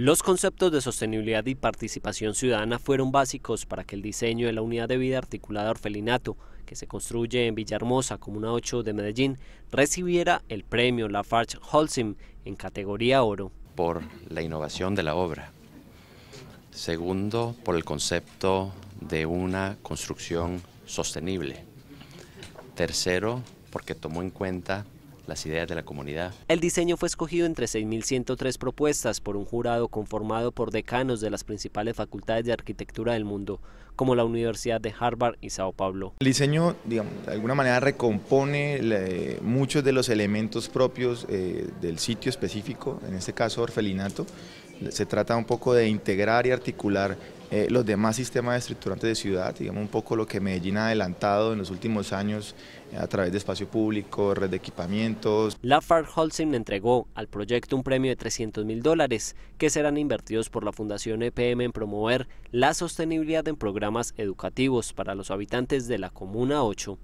Los conceptos de sostenibilidad y participación ciudadana fueron básicos para que el diseño de la unidad de vida articulada Orfelinato, que se construye en Villahermosa, Comuna 8 de Medellín, recibiera el premio Lafarge Holcim en categoría oro. Por la innovación de la obra. Segundo, por el concepto de una construcción sostenible. Tercero, porque tomó en cuenta las ideas de la comunidad. El diseño fue escogido entre 6.103 propuestas por un jurado conformado por decanos de las principales facultades de arquitectura del mundo, como la Universidad de Harvard y Sao Paulo. El diseño, digamos, de alguna manera recompone muchos de los elementos propios eh, del sitio específico, en este caso orfelinato. Se trata un poco de integrar y articular eh, los demás sistemas estructurantes de ciudad, digamos un poco lo que Medellín ha adelantado en los últimos años a través de espacio público, red de equipamientos. Lafarge Holcim entregó al proyecto un premio de 300 mil dólares que serán invertidos por la Fundación EPM en promover la sostenibilidad en programas educativos para los habitantes de la Comuna 8.